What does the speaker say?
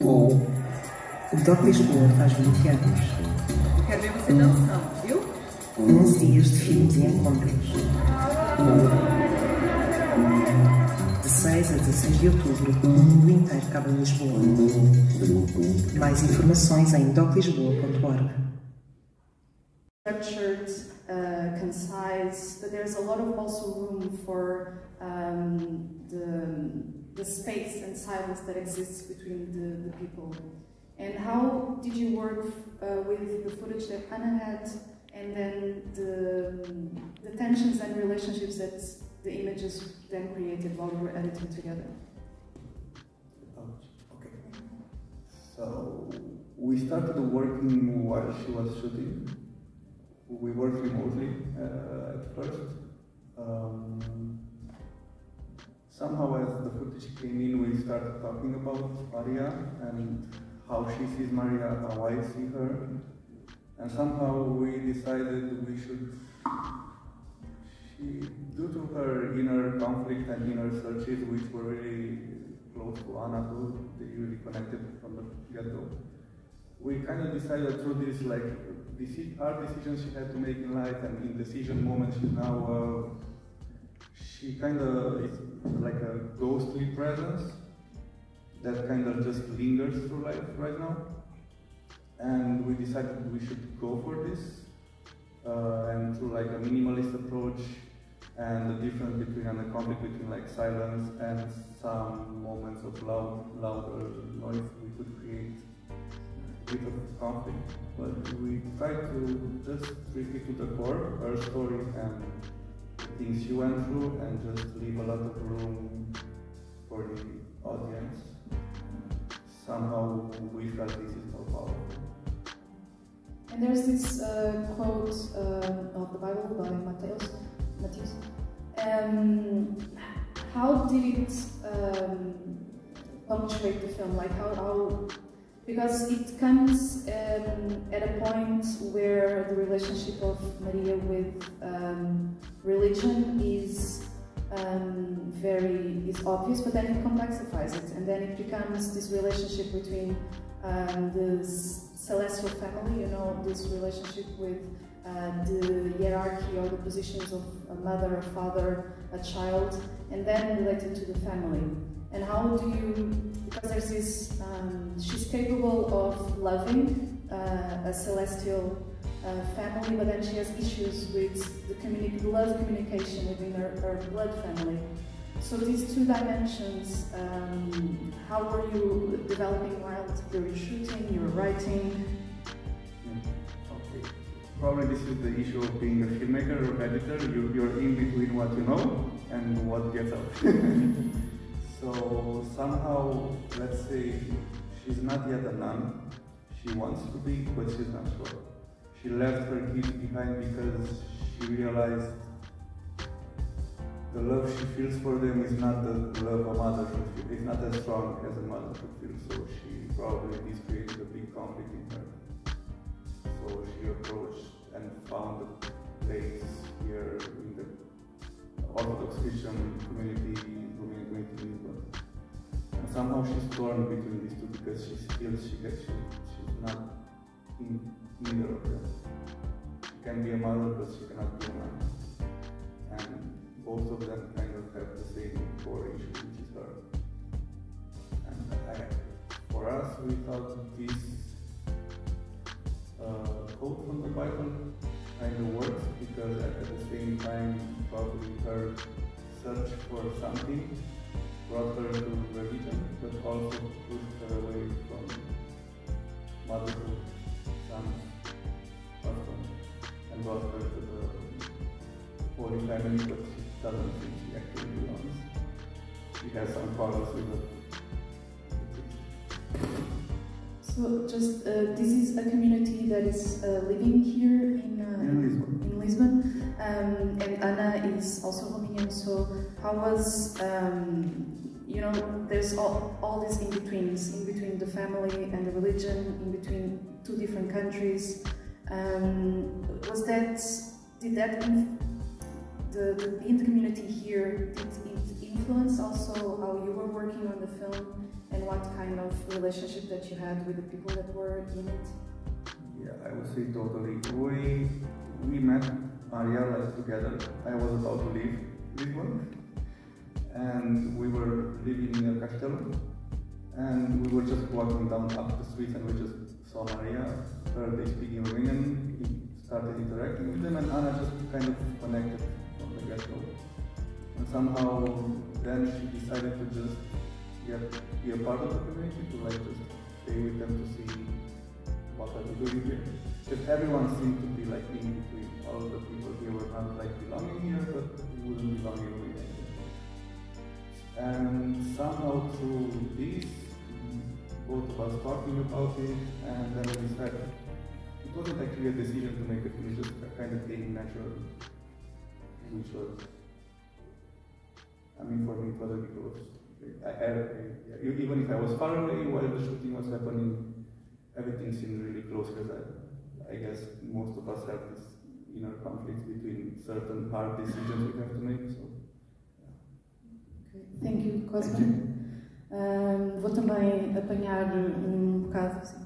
O Doc Lisboa faz 20 anos. Quero ver você dançando, viu? 11 dias de filmes e encontros. De 6 a 16 de outubro, o mundo inteiro cabe em Lisboa. Mais informações em doclisboa.org. structured, uh, concise, but there's a lot of also room for um, the, the space and silence that exists between the, the people. And how did you work uh, with the footage that Ana had and then the, the tensions and relationships that the images then created while we were editing together? Okay. So we started working while she was shooting. We worked remotely uh, at first. Um, somehow, as the footage came in, we started talking about Maria and how she sees Maria, how I see her, and somehow we decided we should. She, due to her inner conflict and inner searches, which were really close to Ana too, they really connected from the get-go. We kind of decided through this, like, deci- our decisions she had to make in life, and in decision moments, she's now, uh, she kind of is like a ghostly presence that kind of just lingers through life right now. And we decided we should go for this, uh, and through like a minimalist approach, and the difference between and the conflict between like silence and some moments of loud, louder noise we could create a bit of conflict. But we try to just it to the core, her story and things you went through, and just leave a lot of room for the audience. Somehow we felt this is more powerful. And there's this uh, quote uh, of the Bible by Matthäus. Matthäus. Um, how did it um, punctuate the film? Like how, how because it comes um, at a point where the relationship of Maria with um, religion is um, very is obvious, but then it complexifies it, and then it becomes this relationship between um, the celestial family, you know, this relationship with uh, the hierarchy or the positions of a mother, a father, a child, and then related to the family. And how do you, because there's this, um, she's capable of loving uh, a celestial uh, family, but then she has issues with the, communi- love communication within her, her blood family. So these two dimensions, um, how were you developing while you were shooting, you were writing? Probably this is the issue of being a filmmaker or editor. You, you're in between what you know and what gets out. so somehow, let's say, she's not yet a nun. She wants to be, but she's not sure. She left her kids behind because she realized the love she feels for them is not the love a mother should feel. It's not as strong as a mother should feel. So she probably this created a big conflict in her. So she approached and found a place here in the Orthodox Christian community, In Lisbon. And somehow she's torn between these two because she feels she gets she, she's not in neither of them. She can be a mother, but she cannot be a man. And both of them kind of uh, have the same core issue, which is mm, her. And uh, I, for us, we thought this uh, quote from the Bible kind of works because at, at the same time, probably her search for something brought her to religion, but also pushed her away from motherhood, son, husband, and brought her to the Holy Family, but she doesn't think she actually belongs. She has some problems with it. So just, uh, this is a community that is uh, living here in, uh, In Lisbon. in Lisbon. Um, and Ana is also Romanian, so how was, um, you know, there's all, all these in-betweens, in between the family and the religion, in between two different countries. Um, was that, did that, in, the, in the community here, did it influence also how you were working on the film and what kind of relationship that you had with the people that were in it? Yeah, I would say totally. We we met Maria like together. I was about to leave Lisbon, and we were living in a castello, and we were just walking down up the street, and we just saw Maria. Heard they speaking Romanian. We started interacting with them, and Ana just kind of connected from the get-go. And somehow, then she decided to just yeah, be a part of the community, to like just stay with them to see what are we doing here. Because everyone seemed to be like in between. All of the people here were kind of like belonging here, but we wouldn't belong here. And somehow through this, both of us talking about it, and then we decided it wasn't actually a decision to make it, it was just kind of came naturally, which was, I mean, for me, for the people, I, I, even if I was far away while the shooting was happening, everything seemed really close because I, I guess most of us have this inner conflict between certain hard decisions we have to make. So, yeah. Thank you, Cosme. Um, vou também apanhar um bocado assim,